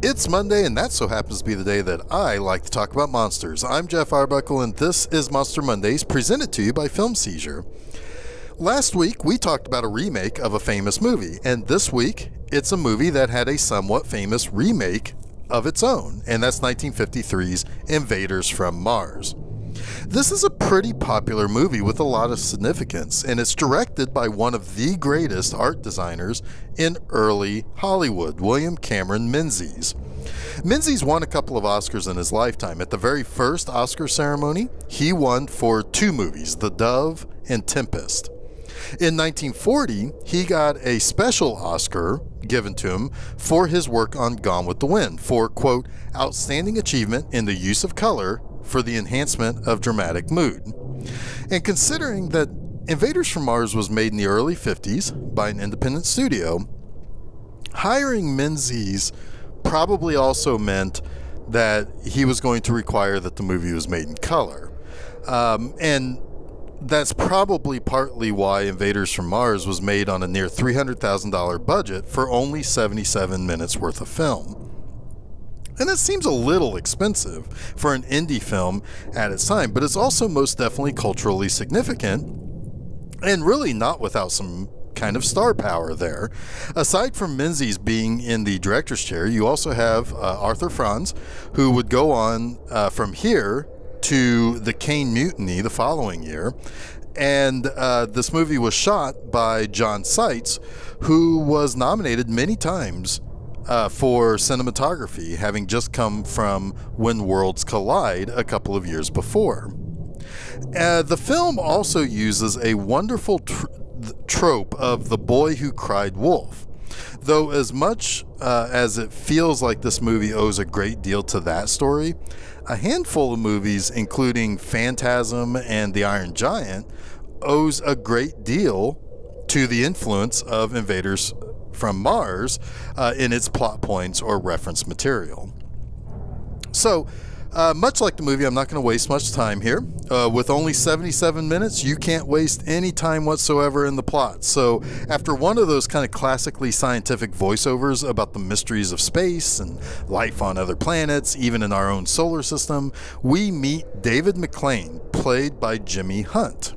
It's Monday, and that so happens to be the day that I like to talk about monsters. I'm Jeff Arbuckle, and this is Monster Mondays, presented to you by Film Seizure. Last week, we talked about a remake of a famous movie, and this week, it's a movie that had a somewhat famous remake of its own, and that's 1953's Invaders from Mars. This is a pretty popular movie with a lot of significance, and it's directed by one of the greatest art designers in early Hollywood, William Cameron Menzies. Menzies won a couple of Oscars in his lifetime. At the very first Oscar ceremony, he won for two movies, The Dove and Tempest. In 1940, he got a special Oscar given to him for his work on Gone with the Wind for, quote, outstanding achievement in the use of color for the enhancement of dramatic mood. And considering that Invaders from Mars was made in the early 50s by an independent studio, hiring Menzies probably also meant that he was going to require that the movie was made in color. Um, and that's probably partly why Invaders from Mars was made on a near $300,000 budget for only 77 minutes worth of film. And that seems a little expensive for an indie film at its time, but it's also most definitely culturally significant and really not without some kind of star power there. Aside from Menzies being in the director's chair, you also have uh, Arthur Franz, who would go on uh, from here to the Caine Mutiny the following year. And uh, this movie was shot by John Seitz, who was nominated many times uh, for cinematography, having just come from When Worlds Collide a couple of years before. Uh, the film also uses a wonderful tr- trope of the boy who cried wolf. Though, as much uh, as it feels like this movie owes a great deal to that story, a handful of movies, including Phantasm and The Iron Giant, owes a great deal to the influence of Invaders from Mars uh, in its plot points or reference material. So, uh, much like the movie, I'm not going to waste much time here. Uh, with only 77 minutes, you can't waste any time whatsoever in the plot. So, after one of those kind of classically scientific voiceovers about the mysteries of space and life on other planets, even in our own solar system, we meet David McLean, played by Jimmy Hunt.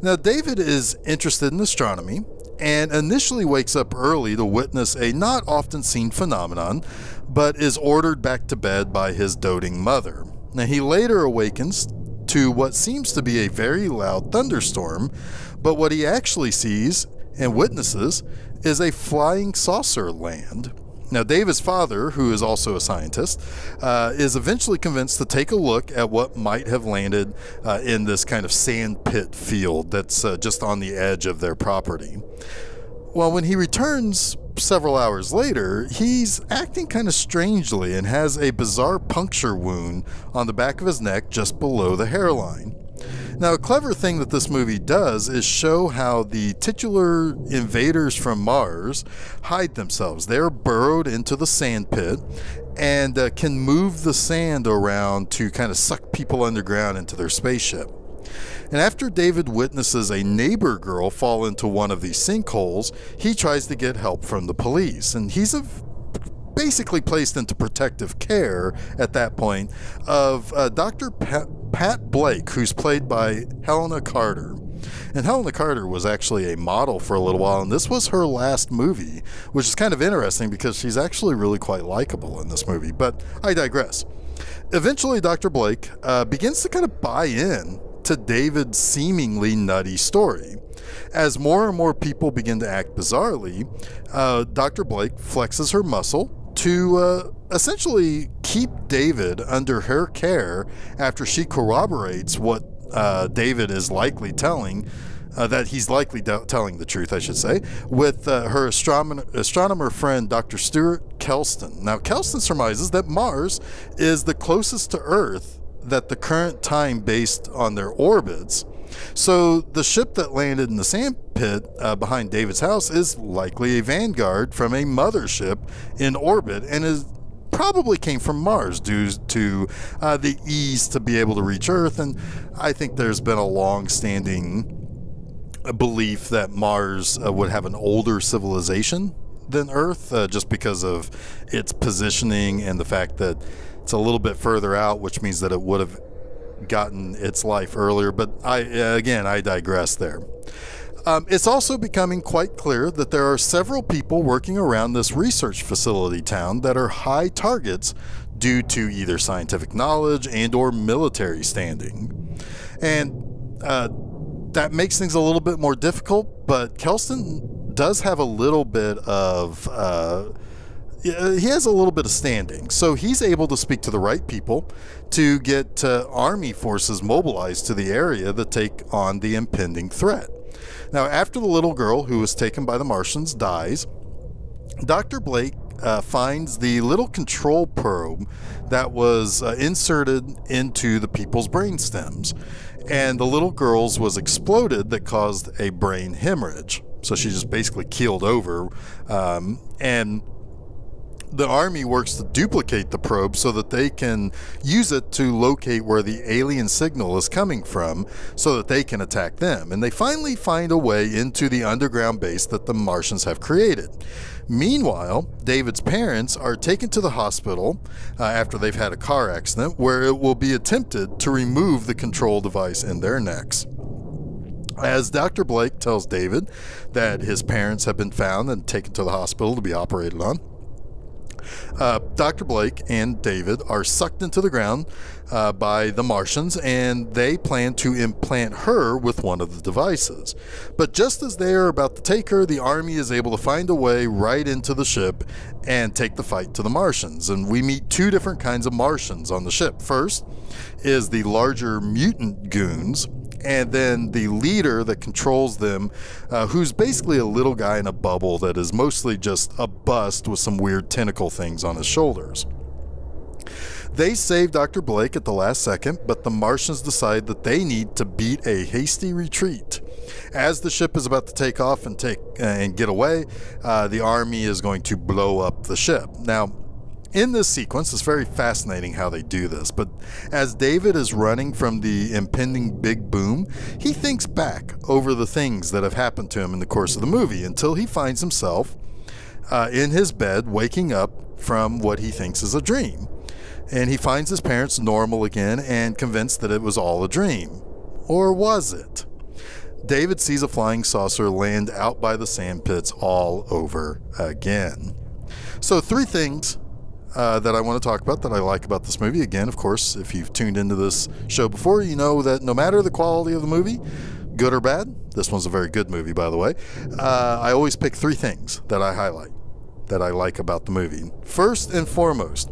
Now, David is interested in astronomy and initially wakes up early to witness a not often seen phenomenon, but is ordered back to bed by his doting mother. Now, he later awakens to what seems to be a very loud thunderstorm, but what he actually sees and witnesses is a flying saucer land. Now, David's father, who is also a scientist, uh, is eventually convinced to take a look at what might have landed uh, in this kind of sand pit field that's uh, just on the edge of their property. Well, when he returns several hours later, he's acting kind of strangely and has a bizarre puncture wound on the back of his neck just below the hairline. Now, a clever thing that this movie does is show how the titular invaders from Mars hide themselves. They're burrowed into the sand pit and uh, can move the sand around to kind of suck people underground into their spaceship. And after David witnesses a neighbor girl fall into one of these sinkholes, he tries to get help from the police. And he's basically placed into protective care at that point of uh, Dr. Pat, Pat Blake, who's played by Helena Carter. And Helena Carter was actually a model for a little while, and this was her last movie, which is kind of interesting because she's actually really quite likable in this movie. But I digress. Eventually, Dr. Blake uh, begins to kind of buy in to David's seemingly nutty story. As more and more people begin to act bizarrely, uh, Dr. Blake flexes her muscle to uh, essentially keep David under her care after she corroborates what uh, David is likely telling. Uh, that he's likely telling the truth, I should say, with uh, her astronomer, astronomer friend, Dr. Stuart Kelston. Now, Kelston surmises that Mars is the closest to Earth that the current time based on their orbits so the ship that landed in the sand pit uh, behind David's house is likely a Vanguard from a mothership in orbit and is probably came from Mars due to uh, the ease to be able to reach Earth. And I think there's been a long-standing belief that Mars uh, would have an older civilization than Earth, uh, just because of its positioning and the fact that it's a little bit further out, which means that it would have gotten its life earlier. But I, again, I digress there. Um, it's also becoming quite clear that there are several people working around this research facility town that are high targets due to either scientific knowledge and or military standing. And uh, that makes things a little bit more difficult, but Kelston does have a little bit of uh, he has a little bit of standing, so he's able to speak to the right people to get uh, army forces mobilized to the area to take on the impending threat. Now, after the little girl who was taken by the Martians dies, Dr. Blake uh, finds the little control probe that was uh, inserted into the people's brain stems, and the little girl's was exploded that caused a brain hemorrhage. So she just basically keeled over, um, and the army works to duplicate the probe so that they can use it to locate where the alien signal is coming from so that they can attack them. And they finally find a way into the underground base that the Martians have created. Meanwhile, David's parents are taken to the hospital uh, after they've had a car accident where it will be attempted to remove the control device in their necks. As Dr. Blake tells David that his parents have been found and taken to the hospital to be operated on, uh, Dr. Blake and David are sucked into the ground uh, by the Martians, and they plan to implant her with one of the devices. But just as they are about to take her, the army is able to find a way right into the ship and take the fight to the Martians. And we meet two different kinds of Martians on the ship. First is the larger mutant goons and then the leader that controls them, uh, who's basically a little guy in a bubble that is mostly just a bust with some weird tentacle things on his shoulders. They save Dr. Blake at the last second, but the Martians decide that they need to beat a hasty retreat. As the ship is about to take off and take uh, and get away, uh, the army is going to blow up the ship. Now, in this sequence, it's very fascinating how they do this, but as David is running from the impending big boom, he thinks back over the things that have happened to him in the course of the movie until he finds himself uh, in his bed waking up from what he thinks is a dream. And he finds his parents normal again and convinced that it was all a dream. Or was it? David sees a flying saucer land out by the sand pits all over again. So, three things uh, that I want to talk about that I like about this movie. Again, of course, if you've tuned into this show before, you know that no matter the quality of the movie, good or bad, this one's a very good movie, by the way. Uh, I always pick three things that I highlight that I like about the movie. First and foremost,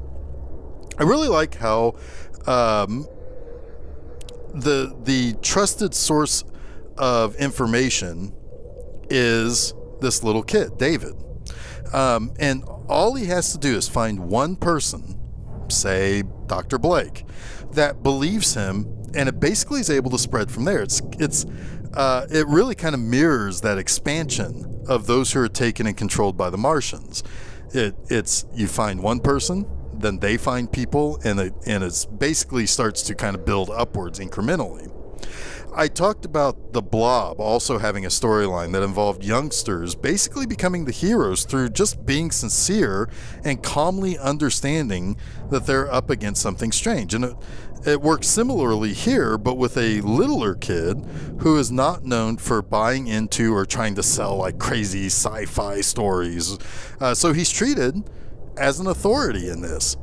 I really like how um, the the trusted source of information is this little kid, David. Um, and all he has to do is find one person, say Dr. Blake, that believes him, and it basically is able to spread from there. It's it's uh, it really kind of mirrors that expansion of those who are taken and controlled by the Martians. It it's you find one person, then they find people, and it and it basically starts to kind of build upwards incrementally. I talked about The Blob also having a storyline that involved youngsters basically becoming the heroes through just being sincere and calmly understanding that they're up against something strange. And it, it works similarly here, but with a littler kid who is not known for buying into or trying to sell like crazy sci fi stories. Uh, so he's treated as an authority in this.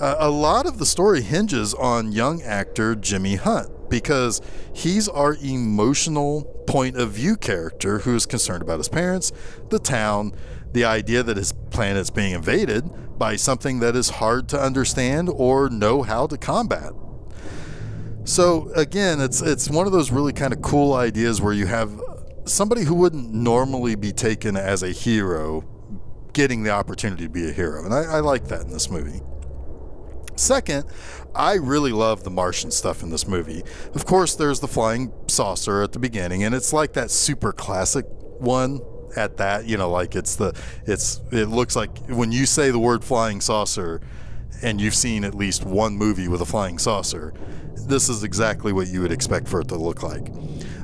Uh, a lot of the story hinges on young actor Jimmy Hunt because he's our emotional point of view character who is concerned about his parents, the town, the idea that his planet is being invaded by something that is hard to understand or know how to combat. So again, it's it's one of those really kind of cool ideas where you have somebody who wouldn't normally be taken as a hero getting the opportunity to be a hero, and I, I like that in this movie. Second, I really love the Martian stuff in this movie. Of course, there's the flying saucer at the beginning, and it's like that super classic one at that. You know, like it's the it's it looks like when you say the word flying saucer, and you've seen at least one movie with a flying saucer, this is exactly what you would expect for it to look like.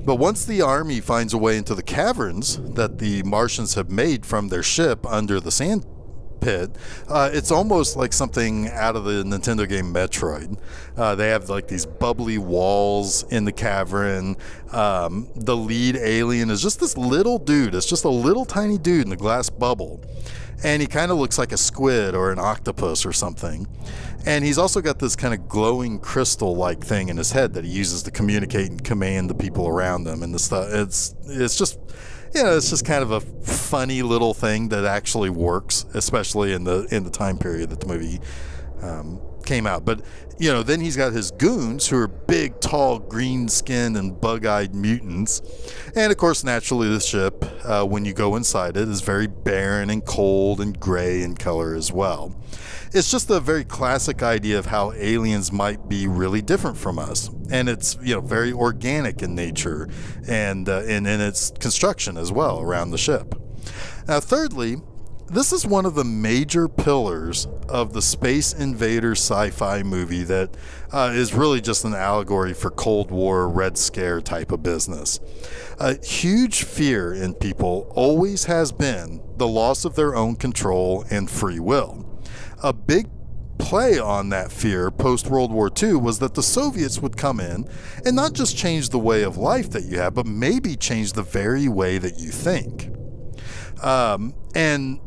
But once the army finds a way into the caverns that the Martians have made from their ship under the sand pit, uh, it's almost like something out of the Nintendo game Metroid. Uh, they have like these bubbly walls in the cavern. Um, the lead alien is just this little dude. It's just a little tiny dude in a glass bubble. And he kind of looks like a squid or an octopus or something. And he's also got this kind of glowing crystal like thing in his head that he uses to communicate and command the people around him. And the stuff, it's, it's just you know, it's just kind of a funny little thing that actually works, especially in the in the time period that the movie um, came out. But you know, then he's got his goons who are big, tall, green-skinned and bug-eyed mutants, and of course, naturally, the ship, uh, when you go inside it, is very barren and cold and gray in color as well it's just a very classic idea of how aliens might be really different from us, and it's you know very organic in nature and uh, in in its construction as well around the ship. Now, thirdly, this is one of the major pillars of the Space Invader sci fi movie that uh, is really just an allegory for Cold War, Red Scare type of business. A huge fear in people always has been the loss of their own control and free will a big play on that fear post World War II was that the Soviets would come in and not just change the way of life that you have, but maybe change the very way that you think. Um, and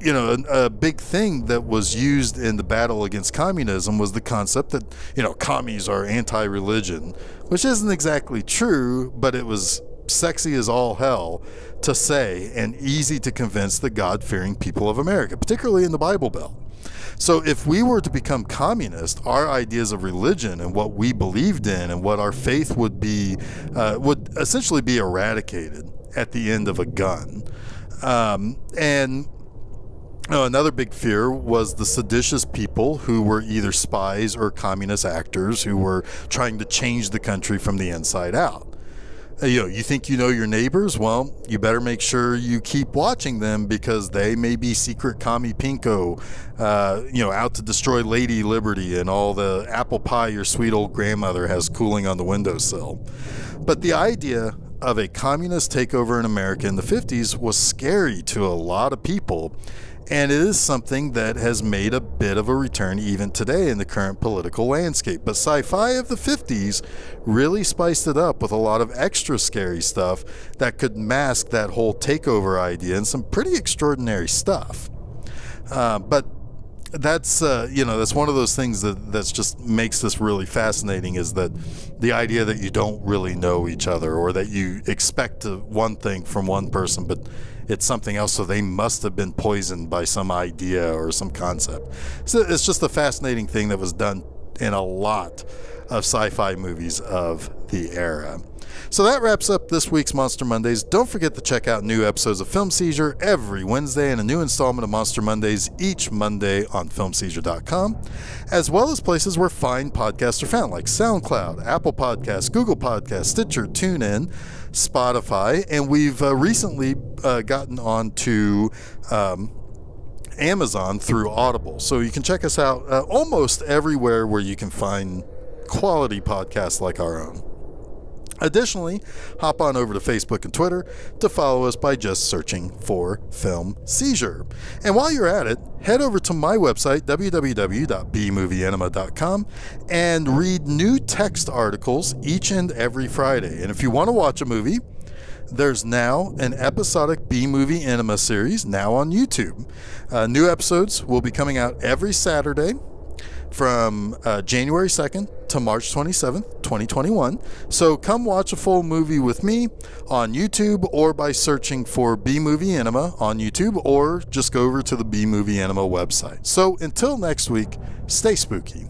you know, a, a, big thing that was used in the battle against communism was the concept that, you know, commies are anti religion, which isn't exactly true, but it was sexy as all hell to say and easy to convince the God fearing people of America, particularly in the Bible Belt. So if we were to become communist, our ideas of religion and what we believed in and what our faith would be uh, would essentially be eradicated at the end of a gun. Um, and another big fear was the seditious people who were either spies or communist actors who were trying to change the country from the inside out you know, you think you know your neighbors? Well, you better make sure you keep watching them because they may be secret commie pinko, uh, you know, out to destroy Lady Liberty and all the apple pie your sweet old grandmother has cooling on the windowsill. But the idea of a communist takeover in America in the 50s was scary to a lot of people and it is something that has made a bit of a return even today in the current political landscape. But sci fi of the 50s really spiced it up with a lot of extra scary stuff that could mask that whole takeover idea and some pretty extraordinary stuff. Uh, but that's uh, you know that's one of those things that that's just makes this really fascinating is that the idea that you don't really know each other or that you expect one thing from one person but it's something else. So they must have been poisoned by some idea or some concept. So it's just a fascinating thing that was done in a lot of sci fi movies of the era. So that wraps up this week's Monster Mondays. Don't forget to check out new episodes of Film Seizure every Wednesday and a new installment of Monster Mondays each Monday on filmseizure.com, as well as places where fine podcasts are found like SoundCloud, Apple Podcasts, Google Podcasts, Stitcher, TuneIn, Spotify, and we've uh, recently uh, gotten on to um, Amazon through Audible. So you can check us out uh, almost everywhere where you can find quality podcasts like our own. Additionally, hop on over to Facebook and Twitter to follow us by just searching for Film Seizure. And while you're at it, head over to my website, www.bmovieenema.com, and read new text articles each and every Friday. And if you want to watch a movie, there's now an episodic B Movie Enema series now on YouTube. Uh, new episodes will be coming out every Saturday from uh, January 2nd to March 27th, 2021. So come watch a full movie with me on YouTube or by searching for B Movie Enema on YouTube or just go over to the B Movie Enema website. So until next week, stay spooky.